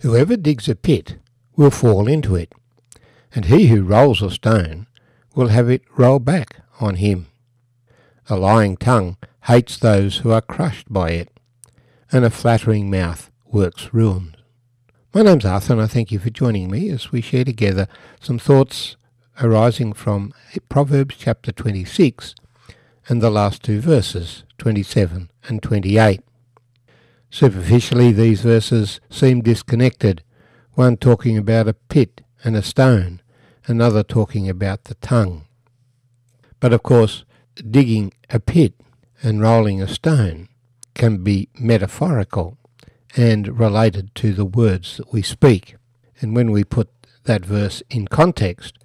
Whoever digs a pit will fall into it, and he who rolls a stone will have it roll back on him. A lying tongue hates those who are crushed by it, and a flattering mouth works ruin. My name's Arthur, and I thank you for joining me as we share together some thoughts arising from Proverbs chapter 26 and the last two verses, 27 and 28. Superficially, these verses seem disconnected, one talking about a pit and a stone, another talking about the tongue. But of course, digging a pit and rolling a stone can be metaphorical and related to the words that we speak. And when we put that verse in context,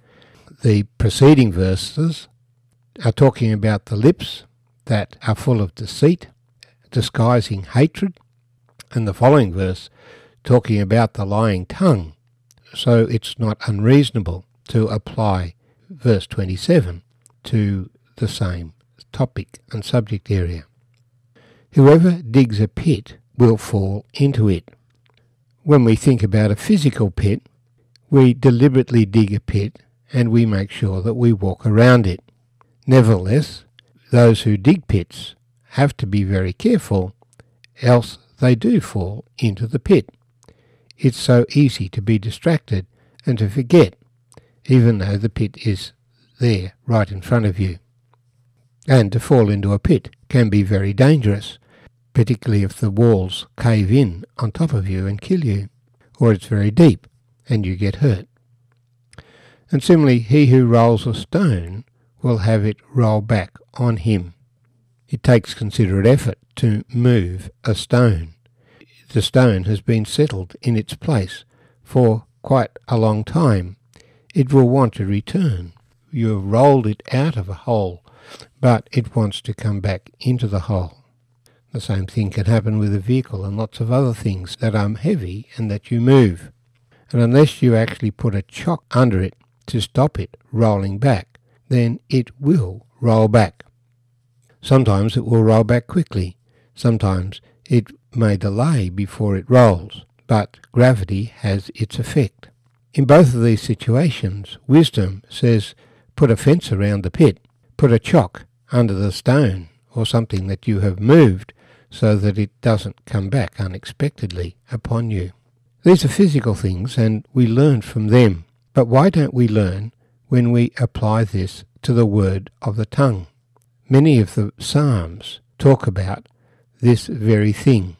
the preceding verses are talking about the lips that are full of deceit, disguising hatred, and the following verse talking about the lying tongue. So it's not unreasonable to apply verse 27 to the same topic and subject area. Whoever digs a pit will fall into it. When we think about a physical pit, we deliberately dig a pit and we make sure that we walk around it. Nevertheless, those who dig pits have to be very careful, else they do fall into the pit. It's so easy to be distracted and to forget, even though the pit is there right in front of you. And to fall into a pit can be very dangerous, particularly if the walls cave in on top of you and kill you, or it's very deep and you get hurt. And similarly, he who rolls a stone will have it roll back on him. It takes considerate effort to move a stone. The stone has been settled in its place for quite a long time. It will want to return. You have rolled it out of a hole, but it wants to come back into the hole. The same thing can happen with a vehicle and lots of other things that are heavy and that you move. And unless you actually put a chock under it to stop it rolling back, then it will roll back. Sometimes it will roll back quickly. Sometimes it may delay before it rolls, but gravity has its effect. In both of these situations, wisdom says put a fence around the pit, put a chock under the stone or something that you have moved so that it doesn't come back unexpectedly upon you. These are physical things and we learn from them. But why don't we learn when we apply this to the word of the tongue? Many of the Psalms talk about this very thing.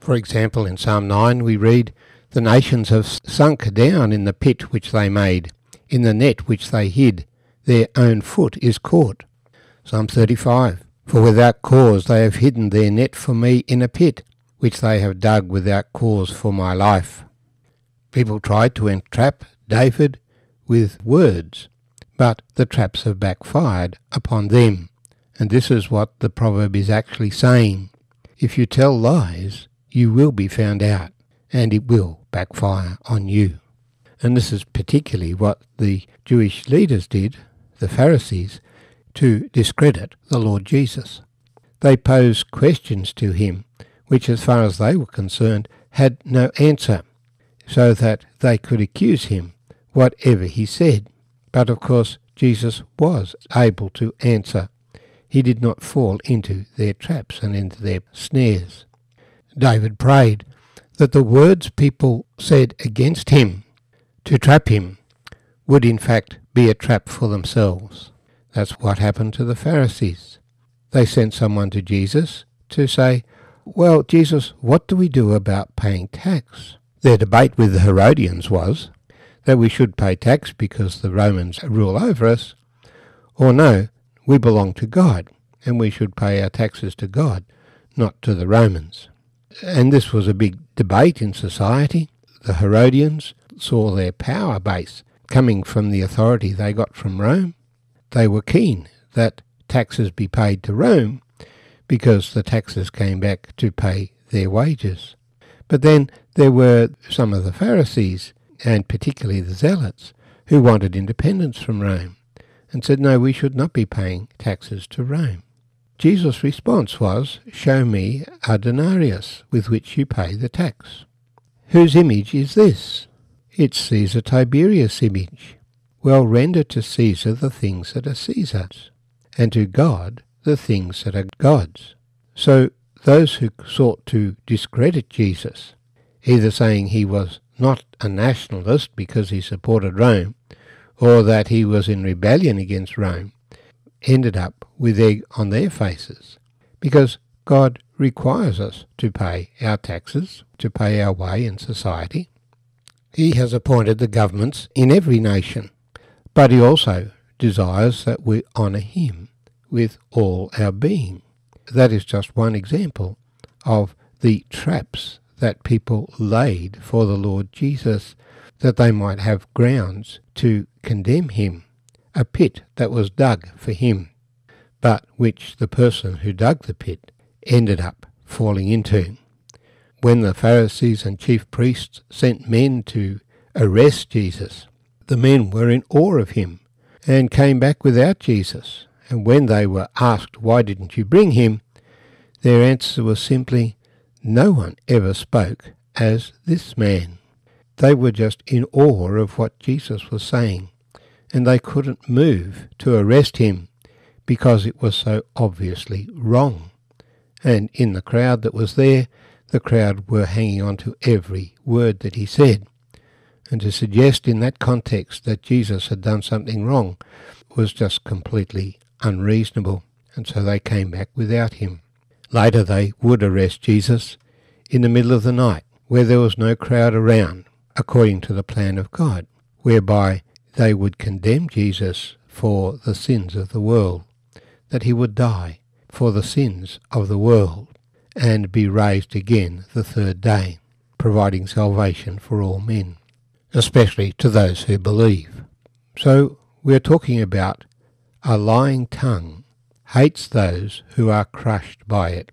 For example, in Psalm 9 we read, The nations have sunk down in the pit which they made, in the net which they hid, their own foot is caught. Psalm 35, For without cause they have hidden their net for me in a pit, which they have dug without cause for my life. People tried to entrap David with words, but the traps have backfired upon them. And this is what the proverb is actually saying. If you tell lies, you will be found out, and it will backfire on you. And this is particularly what the Jewish leaders did, the Pharisees, to discredit the Lord Jesus. They posed questions to him, which, as far as they were concerned, had no answer, so that they could accuse him whatever he said. But of course, Jesus was able to answer. He did not fall into their traps and into their snares. David prayed that the words people said against him to trap him would in fact be a trap for themselves. That's what happened to the Pharisees. They sent someone to Jesus to say, Well, Jesus, what do we do about paying tax? Their debate with the Herodians was, that we should pay tax because the Romans rule over us, or no, we belong to God and we should pay our taxes to God, not to the Romans. And this was a big debate in society. The Herodians saw their power base coming from the authority they got from Rome. They were keen that taxes be paid to Rome because the taxes came back to pay their wages. But then there were some of the Pharisees and particularly the Zealots, who wanted independence from Rome, and said, No, we should not be paying taxes to Rome. Jesus' response was, Show me a denarius with which you pay the tax. Whose image is this? It's Caesar Tiberius' image. Well, render to Caesar the things that are Caesar's, and to God the things that are God's. So those who sought to discredit Jesus, either saying he was not a nationalist because he supported Rome, or that he was in rebellion against Rome, ended up with egg on their faces, because God requires us to pay our taxes, to pay our way in society. He has appointed the governments in every nation, but he also desires that we honour him with all our being. That is just one example of the traps that people laid for the Lord Jesus, that they might have grounds to condemn him, a pit that was dug for him, but which the person who dug the pit ended up falling into. When the Pharisees and chief priests sent men to arrest Jesus, the men were in awe of him and came back without Jesus. And when they were asked, Why didn't you bring him? their answer was simply, No one ever spoke as this man. They were just in awe of what Jesus was saying, and they couldn't move to arrest him because it was so obviously wrong and in the crowd that was there, the crowd were hanging on to every word that he said. And to suggest in that context that Jesus had done something wrong was just completely unreasonable, and so they came back without him. Later they would arrest Jesus in the middle of the night, where there was no crowd around, according to the plan of God, whereby they would condemn Jesus for the sins of the world, that he would die, for the sins of the world, and be raised again the third day, providing salvation for all men, especially to those who believe. So we are talking about a lying tongue hates those who are crushed by it,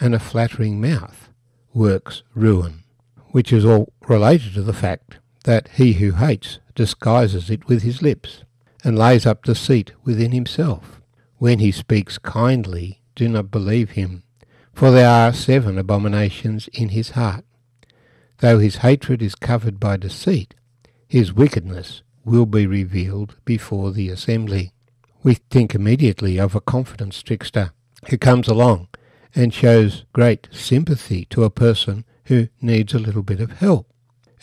and a flattering mouth works ruin, which is all related to the fact that he who hates disguises it with his lips, and lays up deceit within himself. When he speaks kindly, do not believe him, for there are seven abominations in his heart. Though his hatred is covered by deceit, his wickedness will be revealed before the assembly. We think immediately of a confidence trickster who comes along and shows great sympathy to a person who needs a little bit of help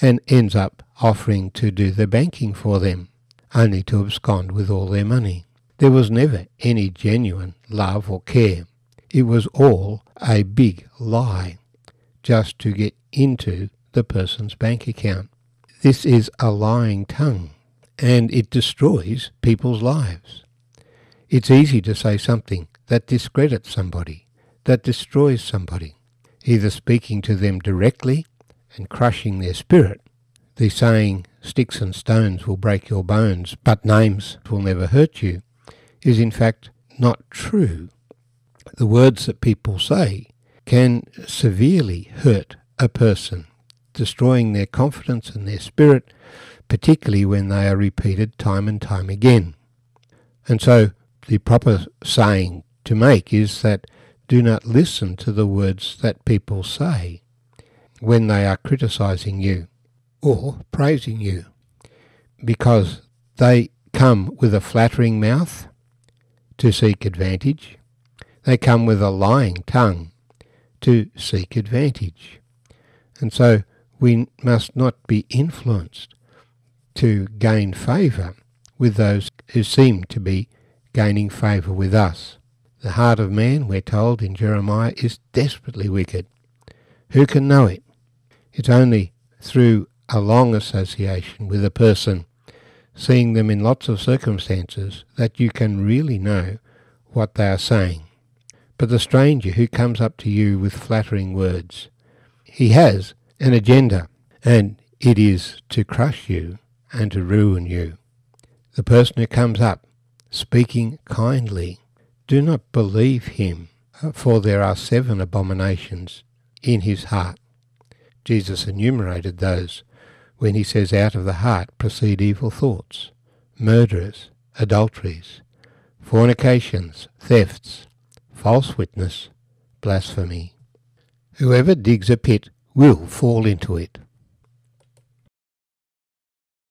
and ends up offering to do the banking for them, only to abscond with all their money. There was never any genuine love or care. It was all a big lie just to get into the person's bank account. This is a lying tongue and it destroys people's lives. It's easy to say something that discredits somebody, that destroys somebody, either speaking to them directly and crushing their spirit. The saying, sticks and stones will break your bones, but names will never hurt you, is in fact not true. The words that people say can severely hurt a person, destroying their confidence and their spirit, particularly when they are repeated time and time again. And so the proper saying to make is that do not listen to the words that people say when they are criticizing you or praising you, because they come with a flattering mouth to seek advantage. They come with a lying tongue to seek advantage. And so we must not be influenced to gain favour with those who seem to be gaining favour with us. The heart of man, we're told in Jeremiah, is desperately wicked. Who can know it? It's only through a long association with a person seeing them in lots of circumstances, that you can really know what they are saying. But the stranger who comes up to you with flattering words, he has an agenda, and it is to crush you and to ruin you. The person who comes up speaking kindly, do not believe him, for there are seven abominations in his heart. Jesus enumerated those when he says, Out of the heart proceed evil thoughts, murders, adulteries, fornications, thefts, false witness, blasphemy. Whoever digs a pit will fall into it.